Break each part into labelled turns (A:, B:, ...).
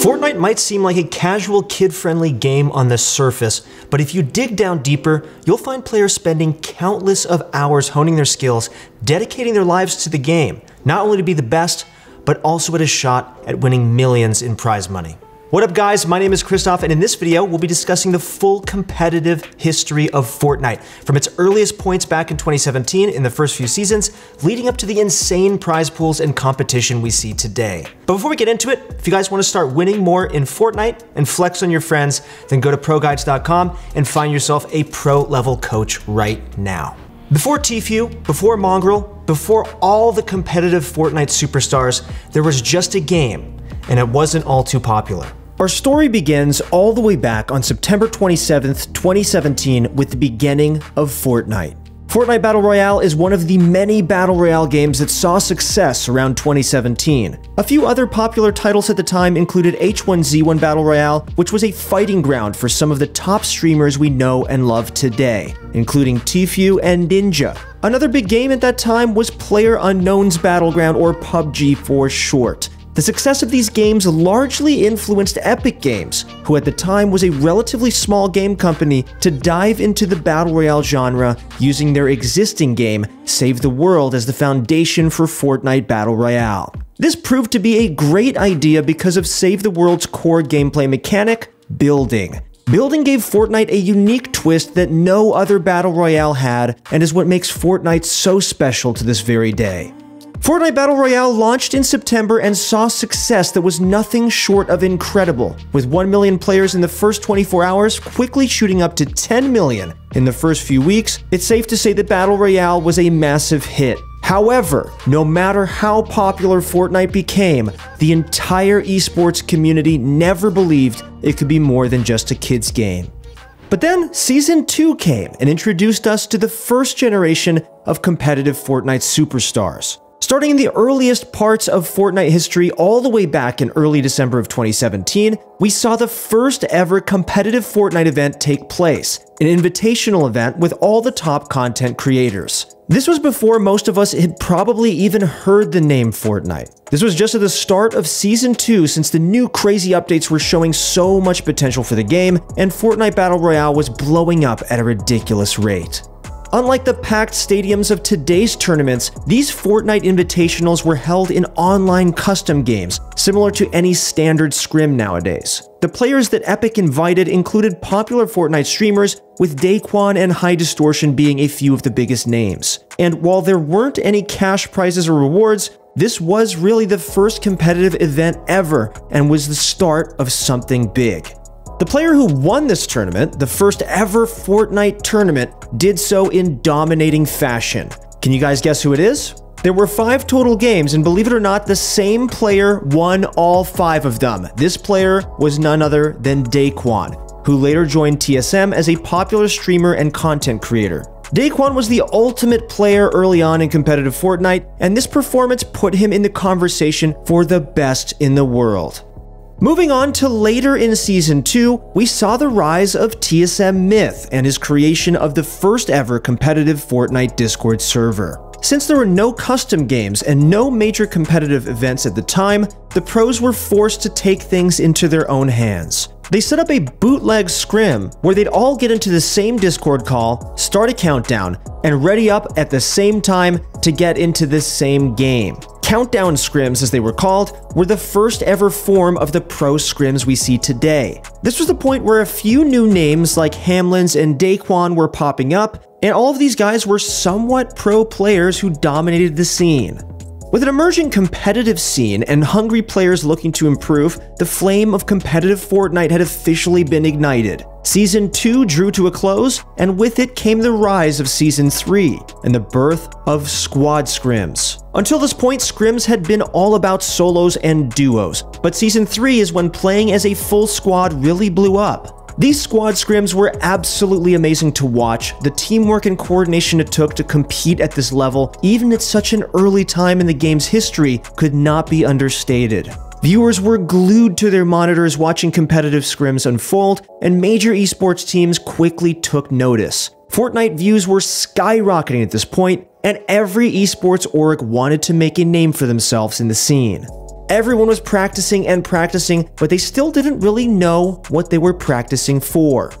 A: Fortnite might seem like a casual, kid friendly game on the surface, but if you dig down deeper, you'll find players spending countless of hours honing their skills, dedicating their lives to the game, not only to be the best, but also at a shot at winning millions in prize money. What up guys, my name is Christoph and in this video we'll be discussing the full competitive history of Fortnite, from its earliest points back in 2017 in the first few seasons, leading up to the insane prize pools and competition we see today. But before we get into it, if you guys want to start winning more in Fortnite and flex on your friends, then go to ProGuides.com and find yourself a pro level coach right now. Before Tfue, before Mongraal, before all the competitive Fortnite superstars, there was just a game, and it wasn't all too popular. Our story begins all the way back on September 27th, 2017 with the beginning of Fortnite. Fortnite Battle Royale is one of the many Battle Royale games that saw success around 2017. A few other popular titles at the time included H1Z1 Battle Royale, which was a fighting ground for some of the top streamers we know and love today, including Tfue and Ninja. Another big game at that time was Player Unknown's Battleground or PUBG for short. The success of these games largely influenced Epic Games, who at the time was a relatively small game company, to dive into the Battle Royale genre using their existing game, Save the World, as the foundation for Fortnite Battle Royale. This proved to be a great idea because of Save the World's core gameplay mechanic, building. Building gave Fortnite a unique twist that no other Battle Royale had, and is what makes Fortnite so special to this very day. Fortnite Battle Royale launched in September and saw success that was nothing short of incredible, with 1 million players in the first 24 hours quickly shooting up to 10 million in the first few weeks. It's safe to say that Battle Royale was a massive hit. However, no matter how popular Fortnite became, the entire esports community never believed it could be more than just a kid's game. But then Season 2 came and introduced us to the first generation of competitive Fortnite superstars. Starting in the earliest parts of Fortnite history all the way back in early December of 2017, we saw the first ever competitive Fortnite event take place, an invitational event with all the top content creators. This was before most of us had probably even heard the name Fortnite. This was just at the start of Season 2 since the new crazy updates were showing so much potential for the game, and Fortnite Battle Royale was blowing up at a ridiculous rate. Unlike the packed stadiums of today's tournaments, these Fortnite invitationals were held in online custom games, similar to any standard scrim nowadays. The players that Epic invited included popular Fortnite streamers, with Daequan and High Distortion being a few of the biggest names. And while there weren't any cash prizes or rewards, this was really the first competitive event ever and was the start of something big. The player who won this tournament, the first ever Fortnite tournament, did so in dominating fashion. Can you guys guess who it is? There were five total games, and believe it or not, the same player won all five of them. This player was none other than Daequan, who later joined TSM as a popular streamer and content creator. Daequan was the ultimate player early on in competitive Fortnite, and this performance put him in the conversation for the best in the world. Moving on to later in Season 2, we saw the rise of TSM Myth and his creation of the first ever competitive Fortnite Discord server. Since there were no custom games and no major competitive events at the time, the pros were forced to take things into their own hands. They set up a bootleg scrim where they'd all get into the same Discord call, start a countdown, and ready up at the same time to get into the same game. Countdown scrims, as they were called, were the first ever form of the pro scrims we see today. This was the point where a few new names like Hamlinz and Daequan were popping up, and all of these guys were somewhat pro players who dominated the scene. With an emerging competitive scene and hungry players looking to improve, the flame of competitive Fortnite had officially been ignited. Season 2 drew to a close, and with it came the rise of Season 3 and the birth of Squad Scrims. Until this point, Scrims had been all about solos and duos, but Season 3 is when playing as a full squad really blew up. These squad scrims were absolutely amazing to watch. The teamwork and coordination it took to compete at this level, even at such an early time in the game's history, could not be understated. Viewers were glued to their monitors watching competitive scrims unfold, and major esports teams quickly took notice. Fortnite views were skyrocketing at this point, and every esports org wanted to make a name for themselves in the scene. Everyone was practicing and practicing, but they still didn't really know what they were practicing for.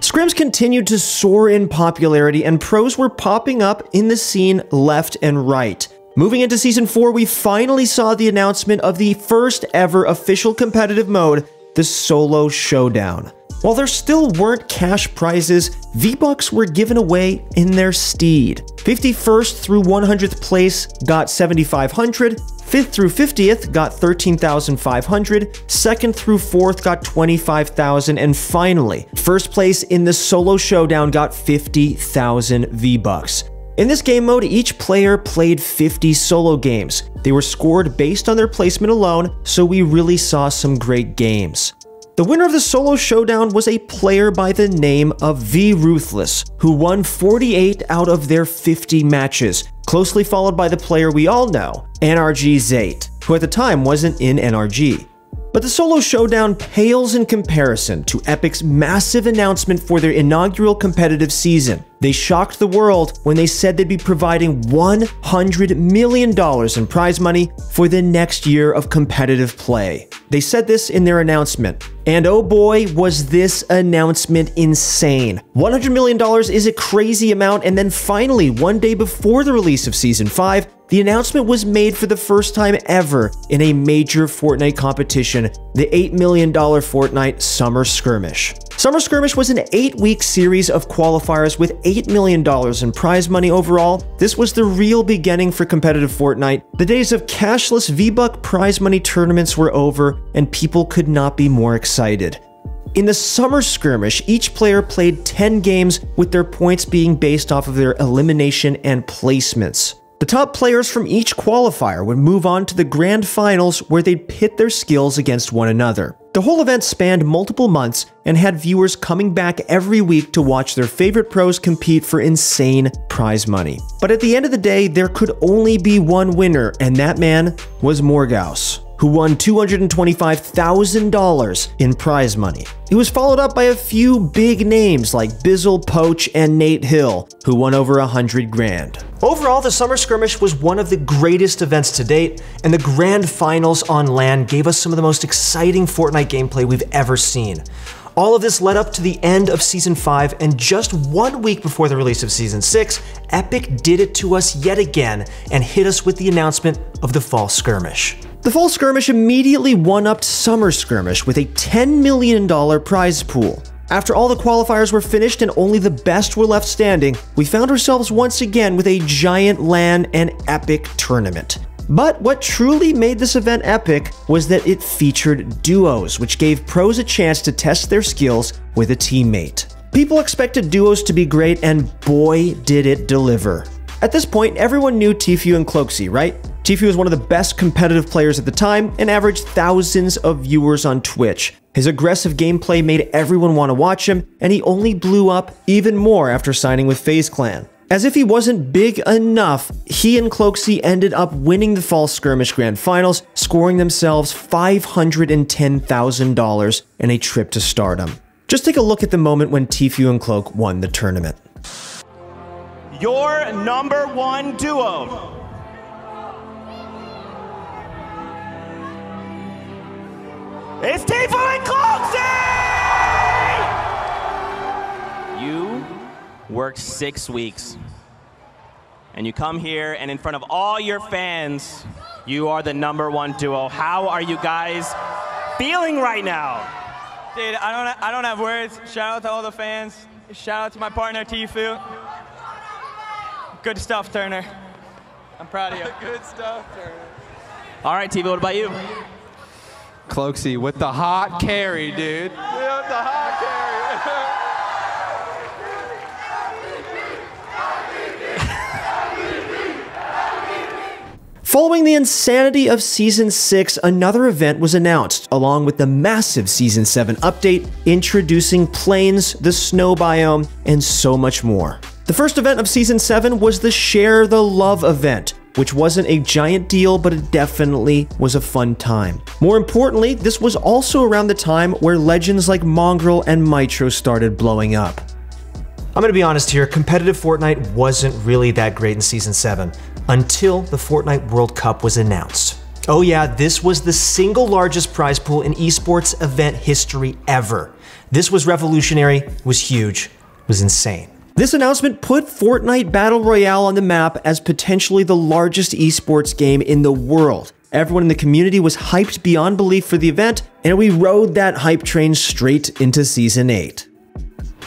A: Scrims continued to soar in popularity, and pros were popping up in the scene left and right. Moving into Season 4, we finally saw the announcement of the first ever official competitive mode, the Solo Showdown. While there still weren't cash prizes, V-Bucks were given away in their steed. 51st through 100th place got 7500, 5th through 50th got 13,500, 2nd through 4th got 25,000, and finally, first place in the solo showdown got 50,000 V-Bucks. In this game mode, each player played 50 solo games. They were scored based on their placement alone, so we really saw some great games. The winner of the solo showdown was a player by the name of V Ruthless, who won 48 out of their 50 matches, closely followed by the player we all know, NRG Zayt, who at the time wasn't in NRG. But the solo showdown pales in comparison to Epic's massive announcement for their inaugural competitive season. They shocked the world when they said they'd be providing $100 million in prize money for the next year of competitive play. They said this in their announcement. And oh boy, was this announcement insane. $100 million is a crazy amount, and then finally, one day before the release of Season 5, the announcement was made for the first time ever in a major Fortnite competition, the $8 million Fortnite Summer Skirmish. Summer Skirmish was an 8-week series of qualifiers with $8 million in prize money overall. This was the real beginning for competitive Fortnite. The days of cashless V-Buck prize money tournaments were over, and people could not be more excited. In the Summer Skirmish, each player played 10 games with their points being based off of their elimination and placements. The top players from each qualifier would move on to the grand finals where they'd pit their skills against one another. The whole event spanned multiple months and had viewers coming back every week to watch their favorite pros compete for insane prize money. But at the end of the day, there could only be one winner, and that man was Morgausse who won $225,000 in prize money. It was followed up by a few big names like Bizzle, Poach, and Nate Hill, who won over 100 grand. Overall, the Summer Skirmish was one of the greatest events to date, and the grand finals on land gave us some of the most exciting Fortnite gameplay we've ever seen. All of this led up to the end of Season 5, and just one week before the release of Season 6, Epic did it to us yet again and hit us with the announcement of the Fall Skirmish. The Fall Skirmish immediately one-upped Summer Skirmish with a $10 million prize pool. After all the qualifiers were finished and only the best were left standing, we found ourselves once again with a giant LAN and epic tournament. But what truly made this event epic was that it featured duos, which gave pros a chance to test their skills with a teammate. People expected duos to be great, and boy did it deliver. At this point, everyone knew Tfue and Cloakzy, right? Tfue was one of the best competitive players at the time and averaged thousands of viewers on Twitch. His aggressive gameplay made everyone want to watch him, and he only blew up even more after signing with FaZe Clan. As if he wasn't big enough, he and Cloakzy ended up winning the Fall Skirmish Grand Finals, scoring themselves $510,000 and a trip to stardom. Just take a look at the moment when Tfue and Cloak won the tournament.
B: Your number one duo. It's Tfue and Cloakzy! You worked six weeks. And you come here, and in front of all your fans, you are the number one duo. How are you guys feeling right now?
C: Dude, I don't, I don't have words. Shout out to all the fans. Shout out to my partner, Tfue. Good stuff, Turner. I'm proud of you.
D: Good stuff, Turner.
B: All right, Tfue, what about you?
D: Cloakzy with the hot carry, dude.
C: Yeah, the hot carry.
A: Following the insanity of Season 6, another event was announced, along with the massive Season 7 update, introducing planes, the snow biome, and so much more. The first event of Season 7 was the Share the Love event, which wasn't a giant deal, but it definitely was a fun time. More importantly, this was also around the time where legends like Mongraal and Mitro started blowing up. I'm gonna be honest here, competitive Fortnite wasn't really that great in Season 7 until the Fortnite World Cup was announced. Oh, yeah, this was the single largest prize pool in esports event history ever. This was revolutionary, was huge, was insane. This announcement put Fortnite Battle Royale on the map as potentially the largest esports game in the world. Everyone in the community was hyped beyond belief for the event, and we rode that hype train straight into Season 8.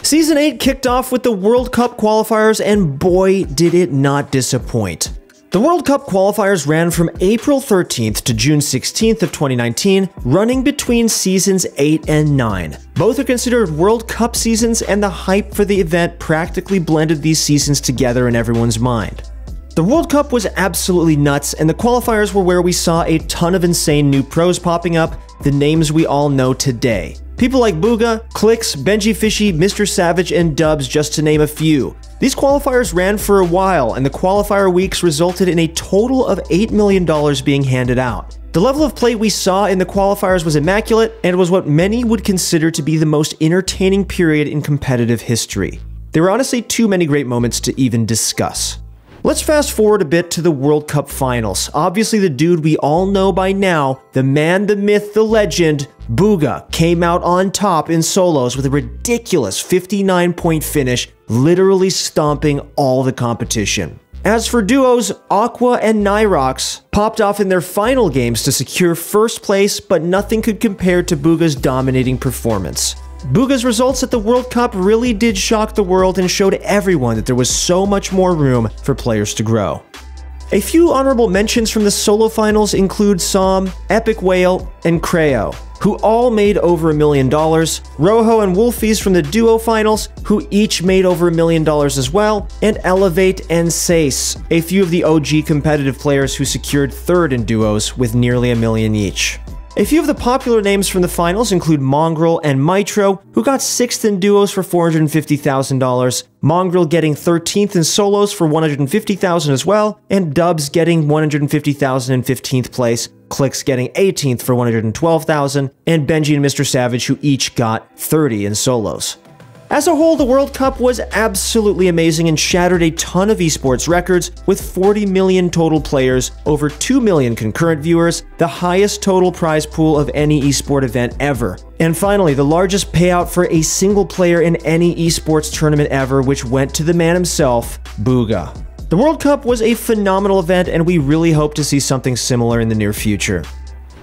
A: Season 8 kicked off with the World Cup qualifiers, and boy, did it not disappoint. The World Cup qualifiers ran from April 13th to June 16th of 2019, running between seasons 8 and 9. Both are considered World Cup seasons, and the hype for the event practically blended these seasons together in everyone's mind. The World Cup was absolutely nuts, and the qualifiers were where we saw a ton of insane new pros popping up, the names we all know today. People like Bugha, Clix, Benjyfishy, Mr. Savage, and Dubs, just to name a few. These qualifiers ran for a while, and the qualifier weeks resulted in a total of $8 million being handed out. The level of play we saw in the qualifiers was immaculate, and was what many would consider to be the most entertaining period in competitive history. There were honestly too many great moments to even discuss. Let's fast forward a bit to the World Cup finals. Obviously, the dude we all know by now, the man, the myth, the legend, Bugha, came out on top in solos with a ridiculous 59 point finish, literally stomping all the competition. As for duos, Aqua and Nyhrox popped off in their final games to secure first place, but nothing could compare to Bugha's dominating performance. Bugha's results at the World Cup really did shock the world and showed everyone that there was so much more room for players to grow. A few honorable mentions from the solo finals include Psalm, Epic Whale, and Kreo, who all made over a million dollars, Rojo and Wolfiez from the duo finals, who each made over a million dollars as well, and Elevate and Sace, a few of the OG competitive players who secured third in duos with nearly a million each. A few of the popular names from the finals include Mongraal and Mitro, who got 6th in duos for $450,000, Mongraal getting 13th in solos for $150,000 as well, and Dubs getting $150,000 in 15th place, Clix getting 18th for $112,000, and Benji and Mr. Savage who each got 30 in solos. As a whole, the World Cup was absolutely amazing and shattered a ton of esports records with 40 million total players, over 2 million concurrent viewers, the highest total prize pool of any esport event ever. And finally, the largest payout for a single player in any esports tournament ever, which went to the man himself, Bugha. The World Cup was a phenomenal event, and we really hope to see something similar in the near future.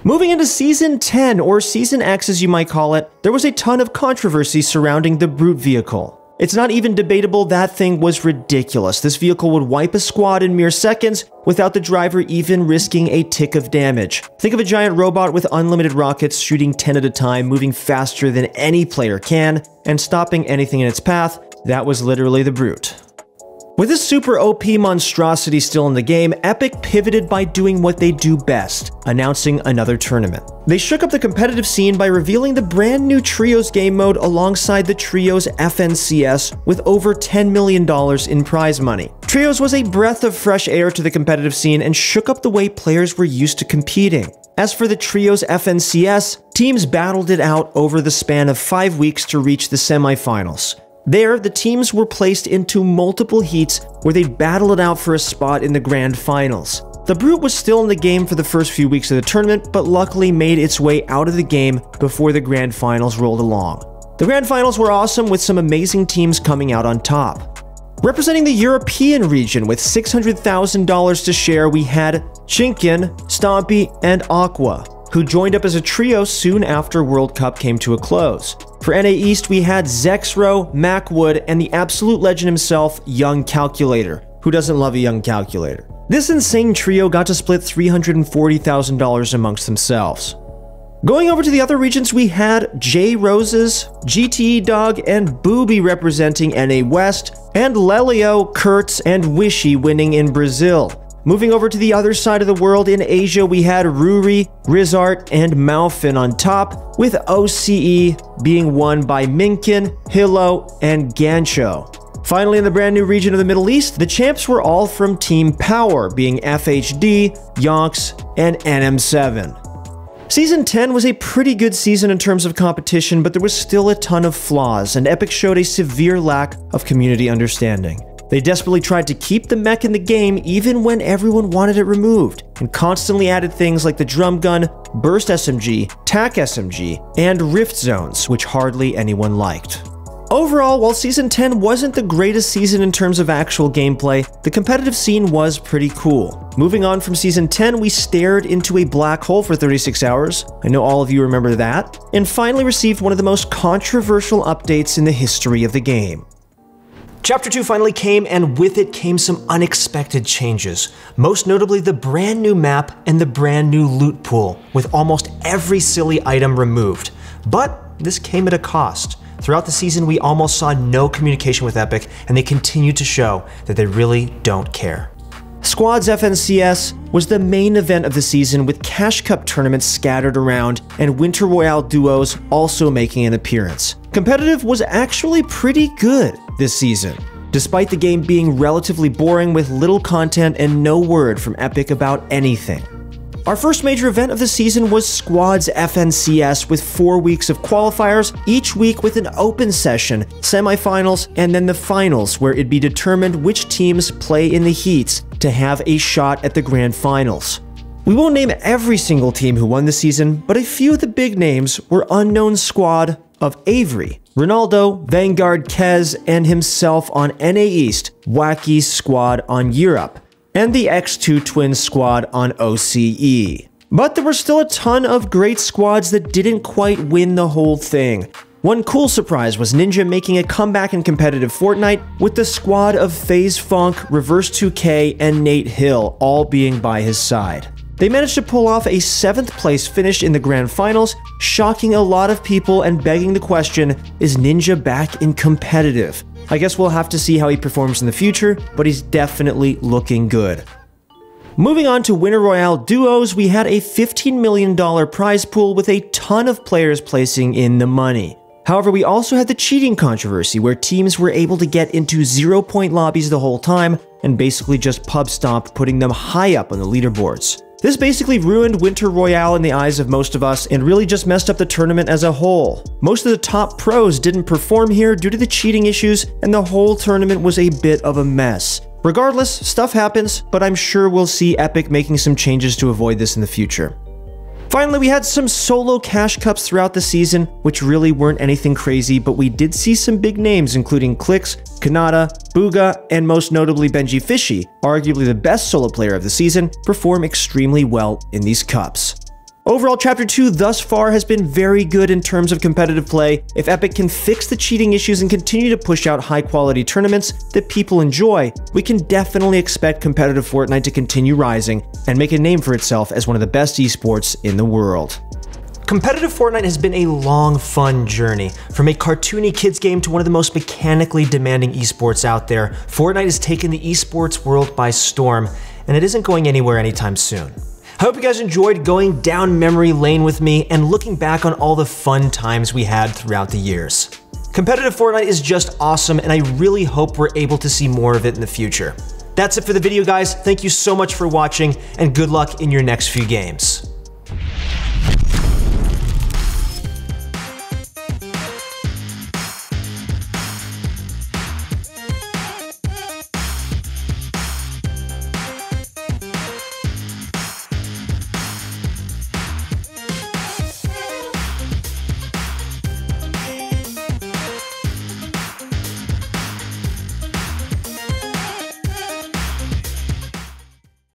A: Moving into Season 10, or Season X as you might call it, there was a ton of controversy surrounding the Brute vehicle. It's not even debatable that thing was ridiculous. This vehicle would wipe a squad in mere seconds without the driver even risking a tick of damage. Think of a giant robot with unlimited rockets shooting 10 at a time, moving faster than any player can, and stopping anything in its path. That was literally the Brute. With this super OP monstrosity still in the game, Epic pivoted by doing what they do best, announcing another tournament. They shook up the competitive scene by revealing the brand new Trios game mode alongside the Trios FNCS with over $10 million in prize money. Trios was a breath of fresh air to the competitive scene and shook up the way players were used to competing. As for the Trios FNCS, teams battled it out over the span of five weeks to reach the semifinals. There, the teams were placed into multiple heats where they battled it out for a spot in the grand finals. The Brute was still in the game for the first few weeks of the tournament, but luckily made its way out of the game before the grand finals rolled along. The grand finals were awesome with some amazing teams coming out on top. Representing the European region with $600,000 to share, we had Chinkin, Stompy, and Aqua, who joined up as a trio soon after World Cup came to a close. For NA East, we had Zexro, Macwood, and the absolute legend himself, Young Calculator. Who doesn't love a young calculator? This insane trio got to split $340,000 amongst themselves. Going over to the other regions, we had J Roses, GTE Dog, and Booby representing NA West, and Lelio, Kurtz, and Wishy winning in Brazil. Moving over to the other side of the world in Asia, we had Ruri, Rizart, and Malfin on top, with OCE being won by Minkin, Hilo, and Gancho. Finally, in the brand new region of the Middle East, the champs were all from Team Power, being FHD, Yonks, and NM7. Season 10 was a pretty good season in terms of competition, but there was still a ton of flaws, and Epic showed a severe lack of community understanding. They desperately tried to keep the mech in the game even when everyone wanted it removed, and constantly added things like the drum gun, burst SMG, tac SMG, and rift zones, which hardly anyone liked. Overall, while Season 10 wasn't the greatest season in terms of actual gameplay, the competitive scene was pretty cool. Moving on from Season 10, we stared into a black hole for 36 hours. I know all of you remember that. And finally received one of the most controversial updates in the history of the game. Chapter 2 finally came, and with it came some unexpected changes. Most notably, the brand new map and the brand new loot pool, with almost every silly item removed. But this came at a cost. Throughout the season, we almost saw no communication with Epic, and they continue to show that they really don't care. Squads FNCS was the main event of the season with Cash Cup tournaments scattered around and Winter Royale duos also making an appearance. Competitive was actually pretty good this season, despite the game being relatively boring with little content and no word from Epic about anything. Our first major event of the season was Squads FNCS with four weeks of qualifiers, each week with an open session, semifinals, and then the finals, where it'd be determined which teams play in the heats to have a shot at the grand finals. We won't name every single team who won the season, but a few of the big names were Unknown Squad of Avery, Ronaldo, Vanguard Kez, and himself on NA East, Wacky Squad on Europe and the X2 Twins squad on OCE. But there were still a ton of great squads that didn't quite win the whole thing. One cool surprise was Ninja making a comeback in competitive Fortnite with the squad of FaZe Funk, Reverse 2K, and Nate Hill all being by his side. They managed to pull off a 7th place finish in the grand finals, shocking a lot of people and begging the question, is Ninja back in competitive? I guess we'll have to see how he performs in the future, but he's definitely looking good. Moving on to Winter Royale duos, we had a $15 million prize pool with a ton of players placing in the money. However, we also had the cheating controversy where teams were able to get into zero point lobbies the whole time and basically just pub stomp, putting them high up on the leaderboards. This basically ruined Winter Royale in the eyes of most of us and really just messed up the tournament as a whole. Most of the top pros didn't perform here due to the cheating issues, and the whole tournament was a bit of a mess. Regardless, stuff happens, but I'm sure we'll see Epic making some changes to avoid this in the future. Finally, we had some solo cash cups throughout the season, which really weren't anything crazy, but we did see some big names including Clix, Kanata, Bugha, and most notably Benjyfishy, arguably the best solo player of the season, perform extremely well in these cups. Overall, Chapter 2 thus far has been very good in terms of competitive play. If Epic can fix the cheating issues and continue to push out high quality tournaments that people enjoy, we can definitely expect competitive Fortnite to continue rising and make a name for itself as one of the best esports in the world. Competitive Fortnite has been a long, fun journey. From a cartoony kids game to one of the most mechanically demanding esports out there, Fortnite has taken the esports world by storm, and it isn't going anywhere anytime soon. I hope you guys enjoyed going down memory lane with me and looking back on all the fun times we had throughout the years. Competitive Fortnite is just awesome, and I really hope we're able to see more of it in the future. That's it for the video, guys. Thank you so much for watching, and good luck in your next few games.